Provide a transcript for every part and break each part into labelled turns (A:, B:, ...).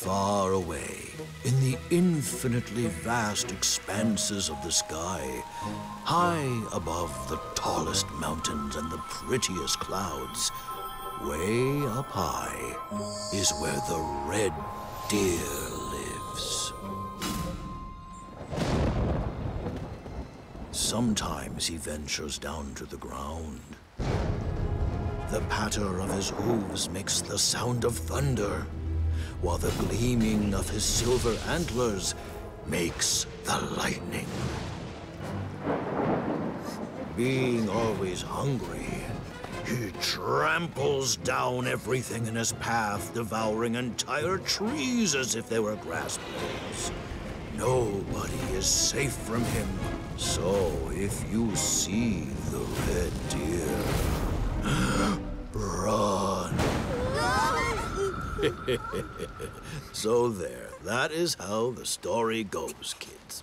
A: Far away, in the infinitely vast expanses of the sky, high above the tallest mountains and the prettiest clouds, way up high, is where the red deer lives. Sometimes he ventures down to the ground. The patter of his hooves makes the sound of thunder, while the gleaming of his silver antlers makes the lightning. Being always hungry, he tramples down everything in his path, devouring entire trees as if they were grass blades. Nobody is safe from him. So if you see the red deer, so there, that is how the story goes, kids.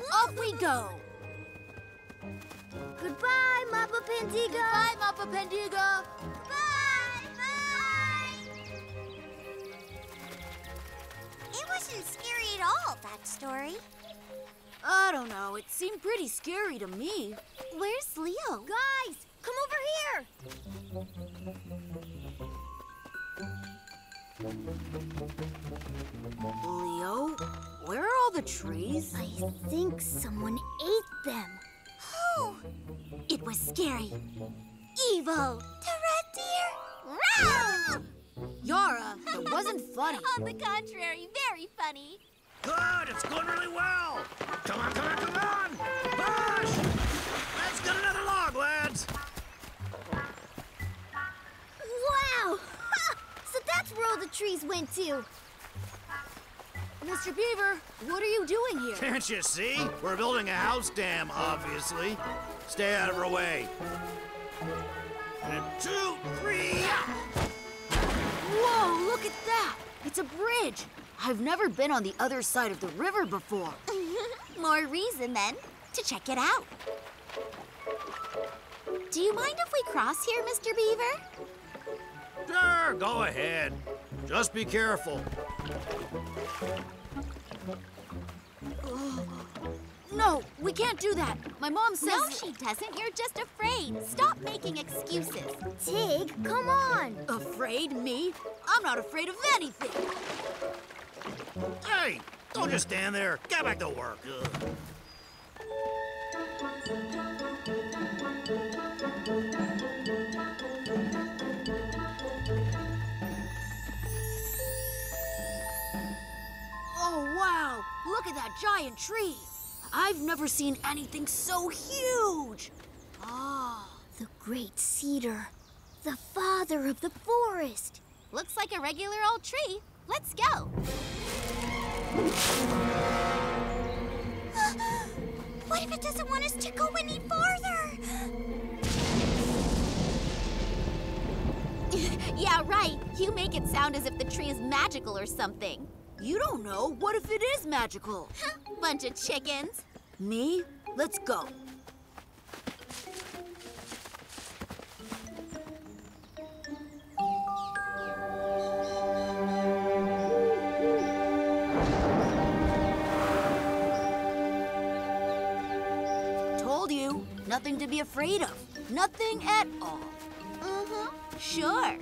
B: Then off we go.
C: Goodbye, Mapa Pandiga.
B: Bye, Mapa Pandiga.
C: Bye! Bye! It wasn't scary at all, that story.
B: I don't know. It seemed pretty scary to me.
C: Where's Leo? Guys, come over here!
B: The trees?
C: I think someone ate them. Oh, it was scary. Evil. The red deer. Row!
B: Yara, it wasn't funny.
C: On the contrary, very funny.
A: Good, it's going really well. Come on, come on, come on. Push! Let's get another log, lads.
C: Wow! so that's where all the trees went to.
B: Mr. Beaver, what are you doing here?
A: Can't you see? We're building a house dam, obviously. Stay out of our way. And two, three.
B: Whoa, look at that! It's a bridge. I've never been on the other side of the river before.
C: More reason, then, to check it out. Do you mind if we cross here, Mr. Beaver?
A: Sure, go ahead. Just be careful.
B: Oh, no, we can't do that. My mom says.
C: No, she doesn't. You're just afraid. Stop making excuses. Tig, come on.
B: Afraid? Me? I'm not afraid of anything.
A: Hey, don't just stand there. Get back to work. Ugh.
B: Look at that giant tree! I've never seen anything so huge! Ah,
C: The great cedar, the father of the forest. Looks like a regular old tree. Let's go. what if it doesn't want us to go any farther? yeah, right. You make it sound as if the tree is magical or something.
B: You don't know. What if it is magical?
C: Bunch of chickens.
B: Me? Let's go. Told you, nothing to be afraid of. Nothing at all.
C: Mm-hmm. Sure.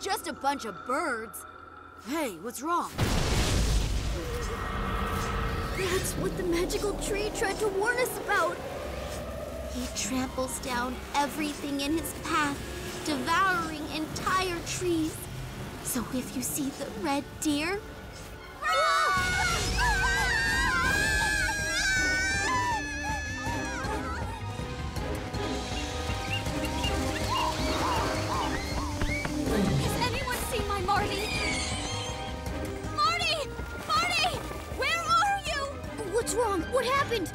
B: Just a bunch of birds. Hey, what's wrong?
C: That's what the magical tree tried to warn us about. He tramples down everything in his path, devouring entire trees. So if you see the red deer,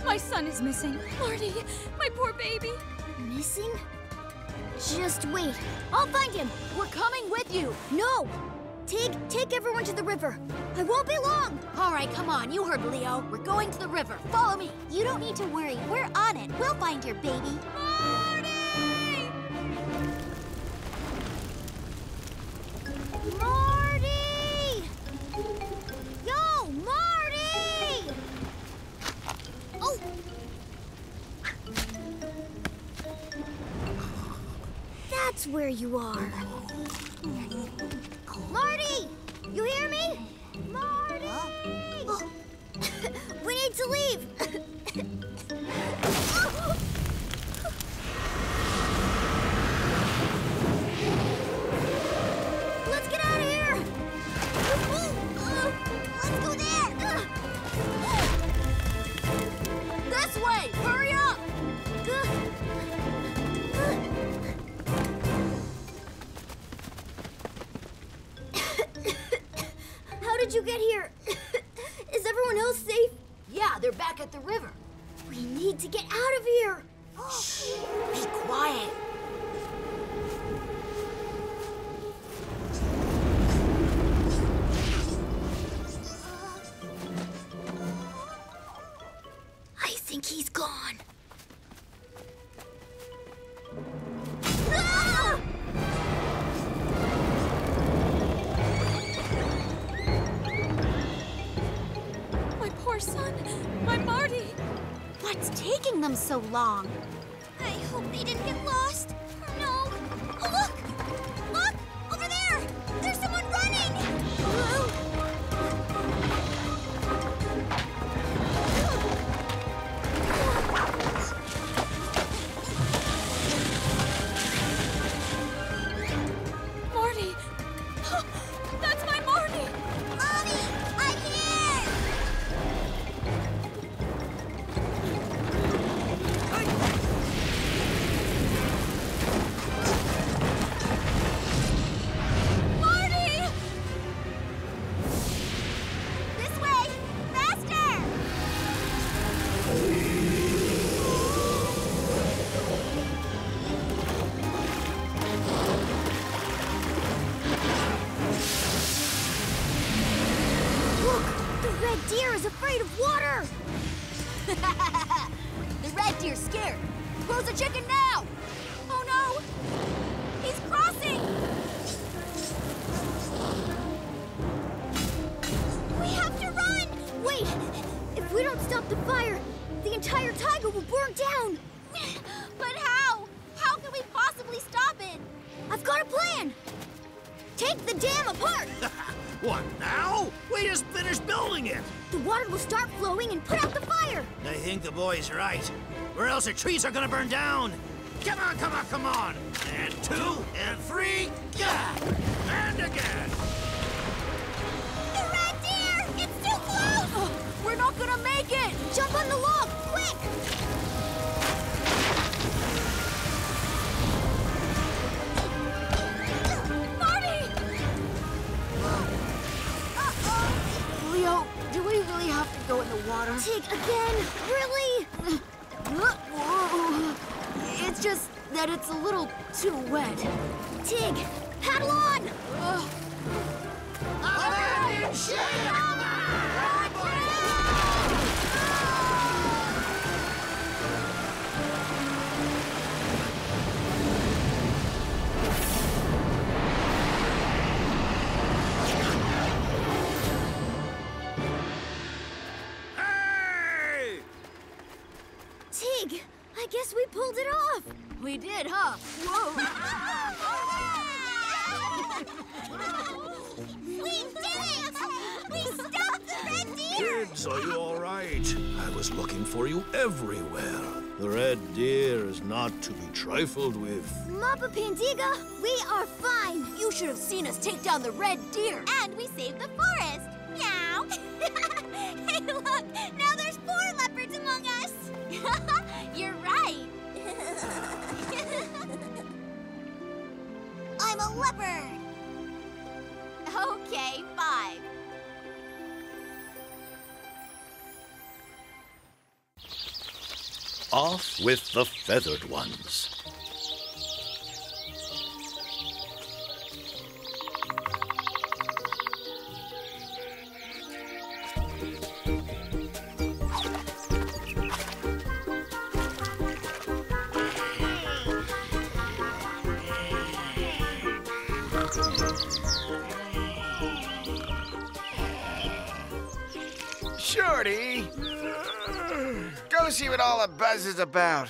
D: My son is missing. Marty, my poor baby.
C: Missing? Just wait. I'll find him.
B: We're coming with you.
C: No! Tig, take everyone to the river. I won't be long.
B: All right, come on. You heard Leo. We're going to the river. Follow me.
C: You don't need to worry. We're on it. We'll find your baby.
D: Marty!
C: Where you are. Marty! You hear me? Marty! we need to leave. so long?
A: Trees are gonna burn down. Come on, come on, come on.
C: Too
B: wet.
C: Tig, paddle on!
A: Looking for you everywhere. The red deer is not to be trifled with.
C: Mapa Pandiga, we are fine.
B: You should have seen us take down the red deer.
C: And we saved the
A: with the feathered ones.
E: Shorty! Go see what all the buzz is about.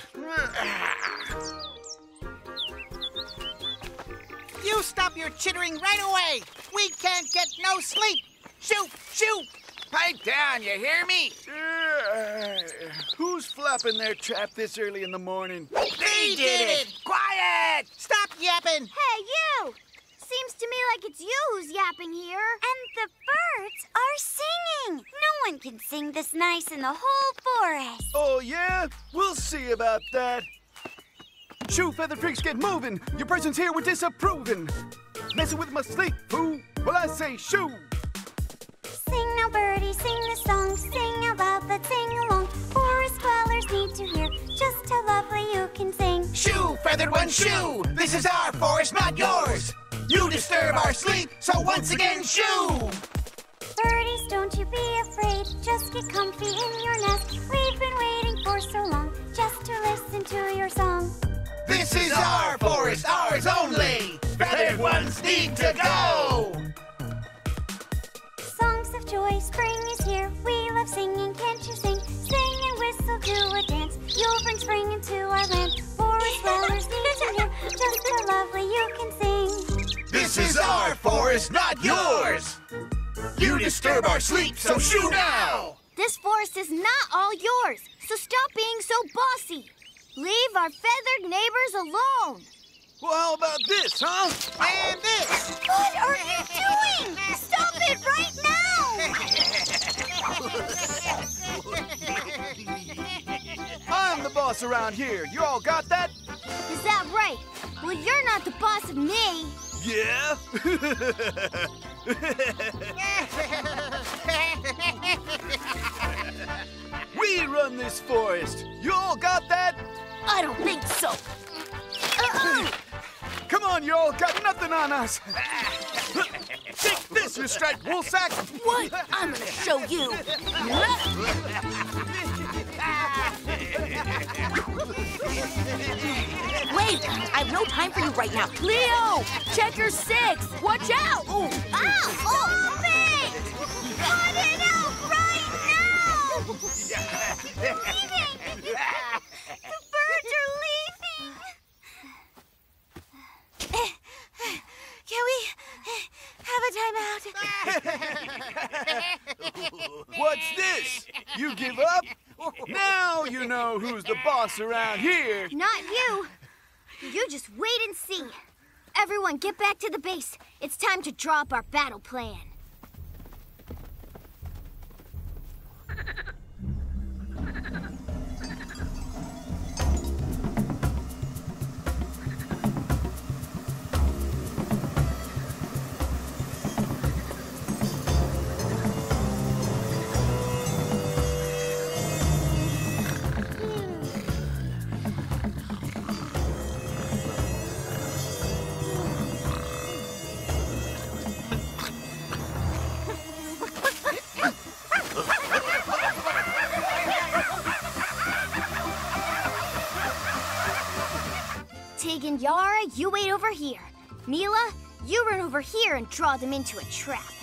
F: You stop your chittering right away! We can't get no sleep! Shoot! Shoot!
E: Pipe down, you hear me? Who's flapping their trap this early in the morning?
F: They did it!
E: Quiet!
F: Stop yapping!
C: Hey, you! To me like it's you who's yapping here. And the birds are singing. No one can sing this nice in the whole forest.
E: Oh, yeah? We'll see about that. Shoo, feather freaks, get moving. Your presence here we're disapproving. Messing with my sleep, fool. Well, I say shoo.
C: Sing now, birdie, sing the song. Sing about the let's sing along. Forest dwellers need to hear just how lovely you can sing.
F: Shoo, feathered one, shoo! This is our forest, not yours! You disturb our sleep, so once again, shoo!
C: Birdies, don't you be afraid. Just get comfy in your nest. We've been waiting for so long just to listen to your song.
F: This is our forest, ours only! Feathered ones need to go!
C: Songs of joy, spring is here. We love singing, can't you sing? Sing and whistle, do a dance. You'll bring spring into our land. Forest dwellers need to hear just how lovely you can sing.
F: This is our forest, not yours! You disturb our sleep, so shoo now!
C: This forest is not all yours, so stop being so bossy. Leave our feathered neighbors alone.
E: Well, how about this, huh?
F: And this!
C: What are you doing? Stop it right now!
E: I'm the boss around here. You all got that?
C: Is that right? Well, you're not the boss of me.
E: Yeah? we run this forest. You all got that?
B: I don't think so.
C: Uh-uh.
E: Come on, you all got nothing on us. Take this, you striped woolsack.
B: What? I'm gonna show you. Wait, I have no time for you right now. Leo, check your six. Watch out. Ooh.
C: Ah, oh, Ow! Stop it! Cut it out right now! leaving! the birds are leaving! Can we have a timeout?
E: What's this? You give up? Now you know who's the boss around here.
C: Not you. You just wait and see. Everyone, get back to the base. It's time to draw up our battle plan. Mila, you run over here and draw them into a trap.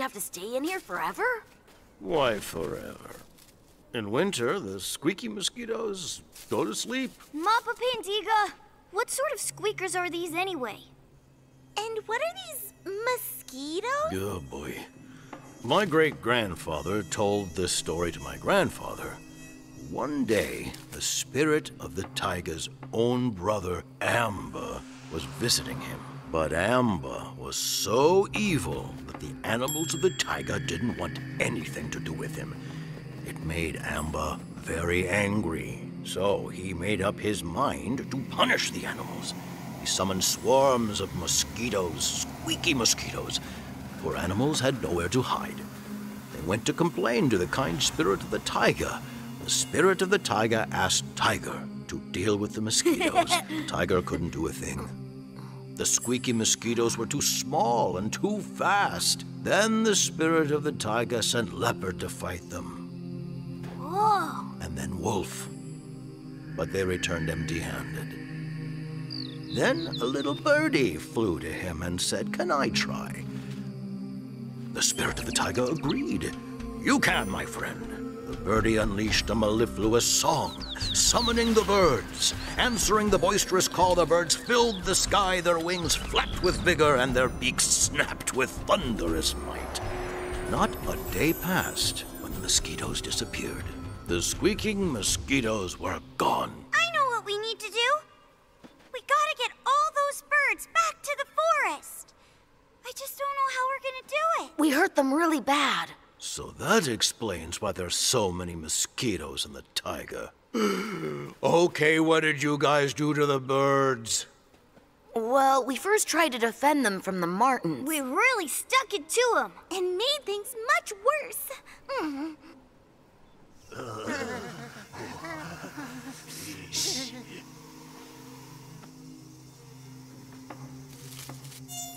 B: Have to stay in here forever?
A: Why forever? In winter, the squeaky mosquitoes go to sleep.
C: Mapa Pandiga, what sort of squeakers are these anyway?
D: And what are these mosquitoes?
A: Oh boy. My great grandfather told this story to my grandfather. One day, the spirit of the taiga's own brother, Amber, was visiting him. But Amber was so evil that the animals of the taiga didn't want anything to do with him. It made Amber very angry, so he made up his mind to punish the animals. He summoned swarms of mosquitoes, squeaky mosquitoes. Poor animals had nowhere to hide. They went to complain to the kind spirit of the taiga. The spirit of the taiga asked Tiger to deal with the mosquitoes. Tiger couldn't do a thing. The squeaky mosquitoes were too small and too fast. Then the spirit of the taiga sent Leopard to fight them.
C: Whoa.
A: And then Wolf. But they returned empty handed. Then a little birdie flew to him and said, Can I try? The spirit of the taiga agreed. You can, my friend. The birdie unleashed a mellifluous song, summoning the birds. Answering the boisterous call, the birds filled the sky, their wings flapped with vigor, and their beaks snapped with thunderous might. Not a day passed when the mosquitoes disappeared. The squeaking mosquitoes were gone.
C: I know what we need to do. We gotta get all those birds back to the forest. I just don't know how we're gonna do it.
B: We hurt them really bad.
A: So that explains why there's so many mosquitoes in the taiga. okay, what did you guys do to the birds?
B: Well, we first tried to defend them from the martins.
C: We really stuck it to them and made things much worse. Mm.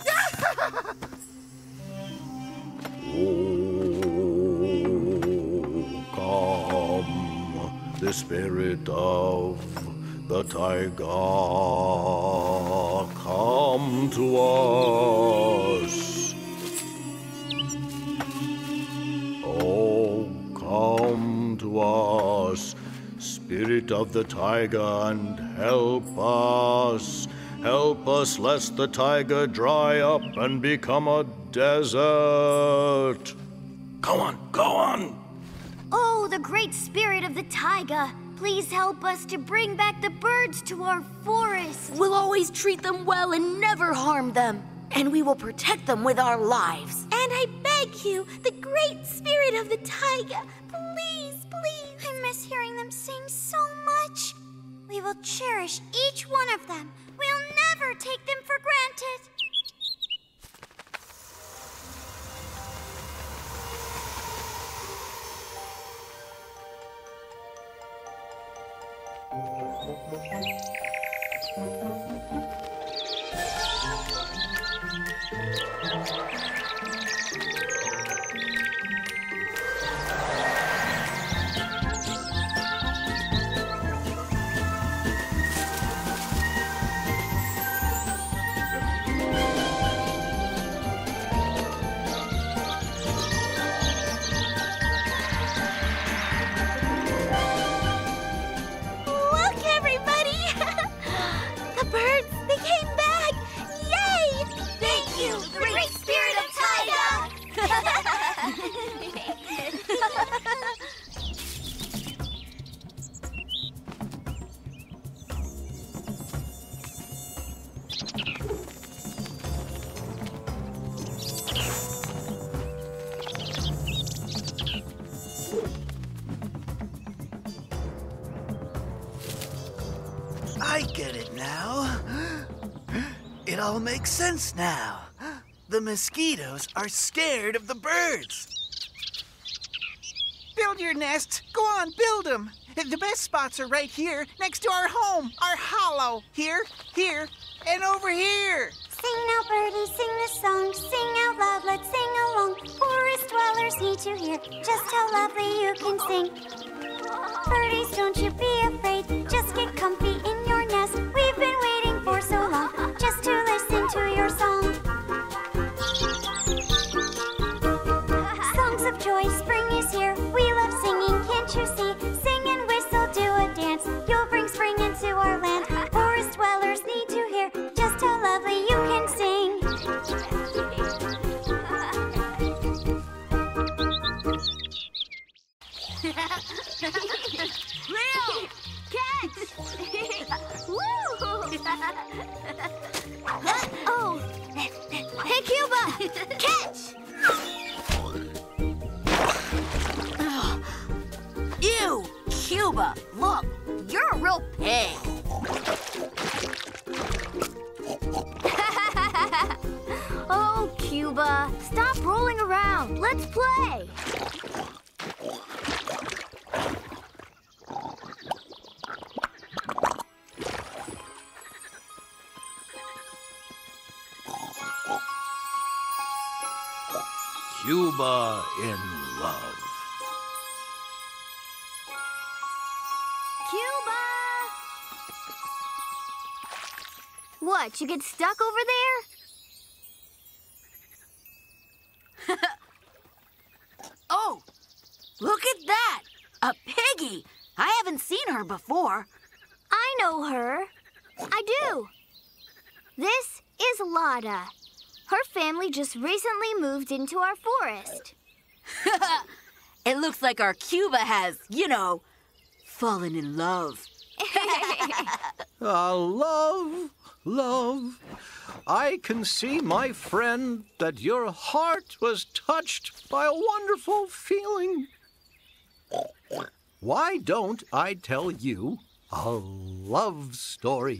A: spirit of the taiga come to us. Oh, come to us, spirit of the taiga, and help us. Help us lest the taiga dry up and become a desert. Go on, go on.
C: The great spirit of the taiga, please help us to bring back the birds to our forest.
B: We'll always treat them well and never harm them. And we will protect them with our lives.
C: And I beg you, the great spirit of the taiga, please, please. I miss hearing them sing so much. We will cherish each one of them. We'll never take them for granted. Look,
E: makes sense now. The mosquitoes are scared of the birds.
F: Build your nests. Go on, build them. The best spots are right here, next to our home, our hollow. Here, here, and over here.
G: Sing now, birdie, sing this song. Sing out loud, let's sing along. Forest dwellers need to hear just how lovely you can sing. Birdies, don't you be afraid. Just get comfy in your nest. We've been waiting for so long just to listen to your song. Cuba
C: in love.
G: Cuba! What, you get stuck over there?
B: Oh, look at that! A piggy! I haven't seen her before.
G: I know her. I do. This is Lotta. Her family just recently moved into our forest.
B: It looks like our Cuba has, you know, fallen in love.
A: Ah, love, love. I can see, my friend, that your heart was touched by a wonderful feeling. Why don't I tell you a love story?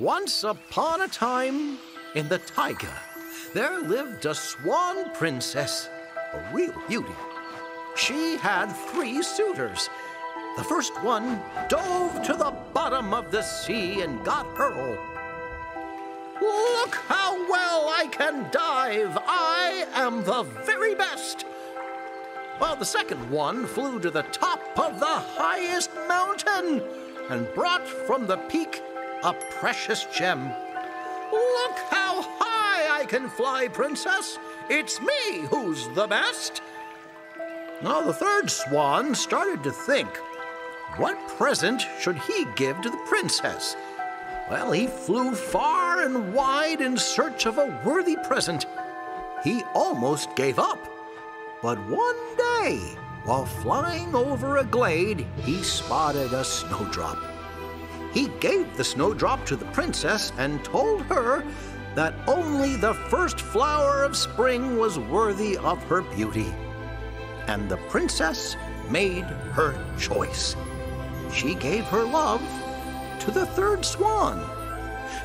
A: Once upon a time, in the taiga, there lived a swan princess, a real beauty. She had three suitors. The first one dove to the bottom of the sea and got her. Look how well I can dive! I am the very best! While the second one flew to the top of the highest mountain and brought from the peak a precious gem. Look how high I can fly, Princess! It's me who's the best! Now the third swan started to think what present should he give to the princess? Well, he flew far and wide in search of a worthy present. He almost gave up. But one day, while flying over a glade, he spotted a snowdrop. He gave the snowdrop to the princess and told her that only the first flower of spring was worthy of her beauty. And the princess made her choice. She gave her love to the third swan.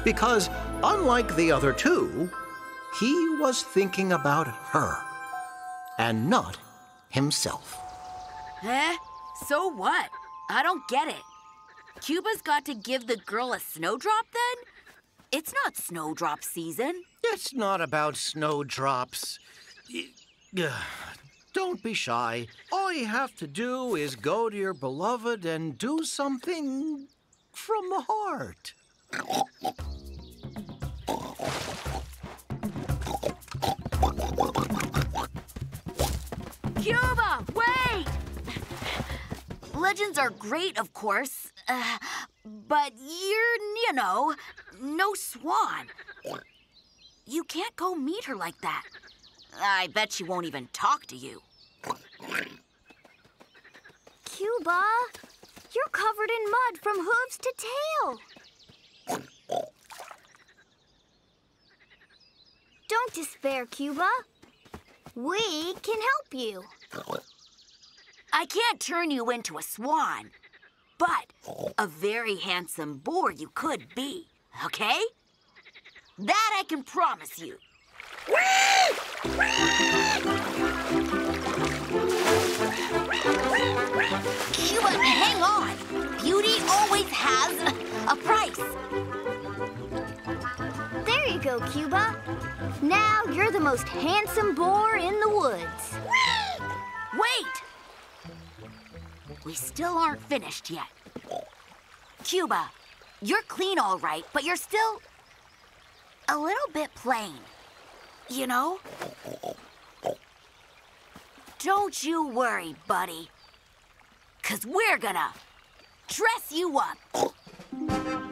A: Because, unlike the other two, he was thinking about her and not himself.
B: Eh? So what? I don't get it. Cuba's got to give the girl a snowdrop then? It's not snowdrop season.
A: It's not about snowdrops. Don't be shy. All you have to do is go to your beloved and do something from the heart.
B: Cuba, wait! Legends are great, of course, uh, but you're, you know, no swan. You can't go meet her like that. I bet she won't even talk to you.
G: Cuba, you're covered in mud from hooves to tail. Don't despair, Cuba. We can help you.
B: I can't turn you into a swan, but a very handsome boar you could be, okay? That I can promise you.
C: Cuba, uh, hang on. Beauty always has a price. There you go, Cuba. Now you're the most handsome boar in the woods.
B: Wait! We still aren't finished yet. Cuba, you're clean all right, but you're still a little bit plain. You know? Don't you worry, buddy. Cause we're gonna dress you up.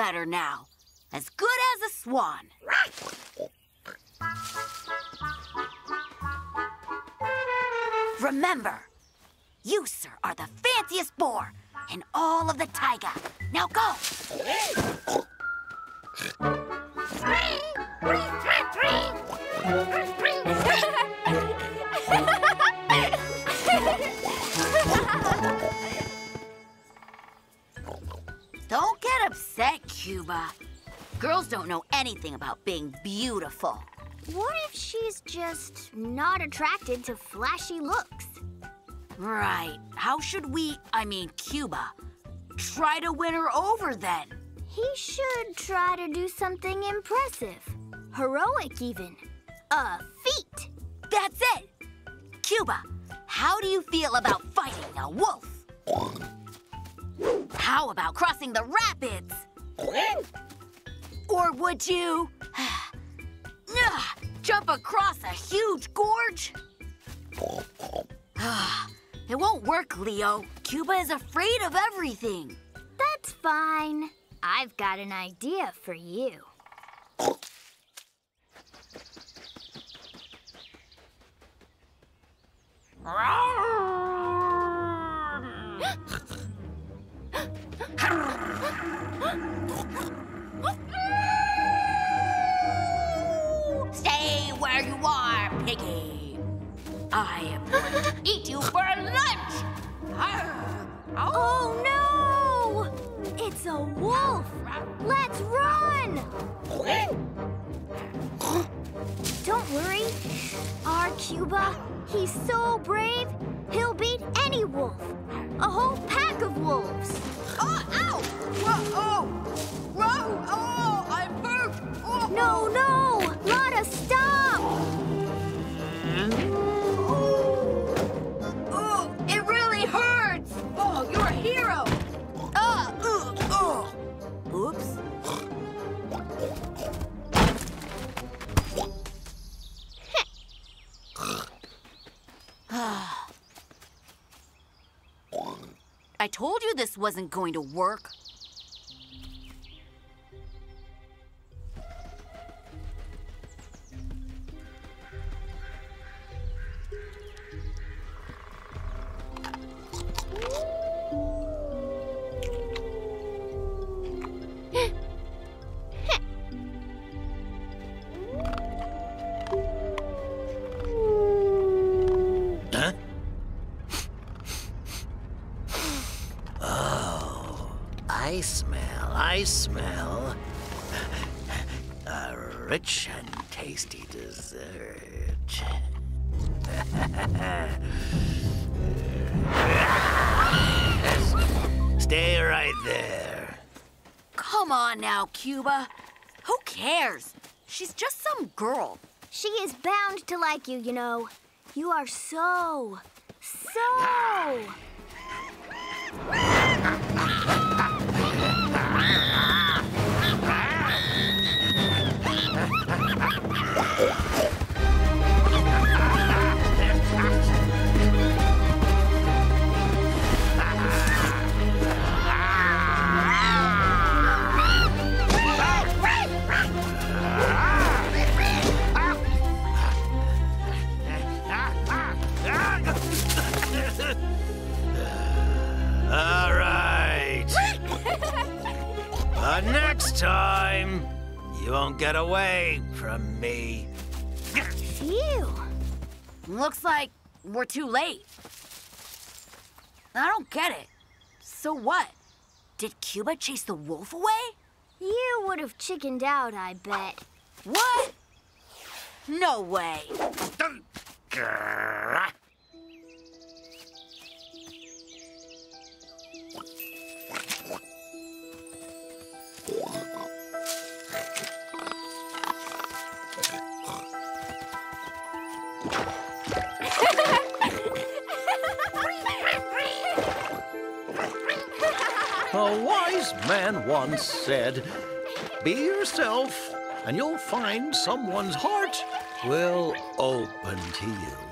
B: Better now. As good as a swan. Remember, you, sir, are the fanciest boar in all of the taiga. Now go! Don't Cuba. Girls don't know anything about being beautiful.
C: What if she's just not attracted to flashy looks?
B: Right. How should we, I mean, Cuba, try to win her over then?
C: He should try to do something impressive. Heroic, even. A feat.
B: That's it! Cuba, how do you feel about fighting a wolf? How about crossing the rapids? Or would you ah, jump across a huge gorge? Ah, it won't work, Leo. Cuba is afraid of everything.
C: That's fine. I've got an idea for you.
B: Stay where you are, piggy. I am going to eat you for lunch.
C: Oh no! It's a wolf! Let's run! Don't worry. Our Cuba, he's so brave, he'll beat any wolf. A whole pack of wolves.
B: Oh, ow! Whoa, oh! Whoa, oh, I'm! Oh,
C: No, no! Lotta, stop!
B: oh, it really hurts! Oh, you're a hero! Ah, ugh, oh. Oops. I told you this wasn't going to work.
A: Rich and tasty dessert. Stay right there.
B: Come on now, Cuba. Who cares? She's just some girl.
C: She is bound to like you, you know. You are so, so.
H: But next time, you won't get away from me.
C: Phew.
B: Looks like we're too late. I don't get it. So what? Did Cuba chase the wolf away?
C: You would have chickened out, I bet.
B: What? No way.
A: A wise man once said, Be yourself, and you'll find someone's heart will open to you.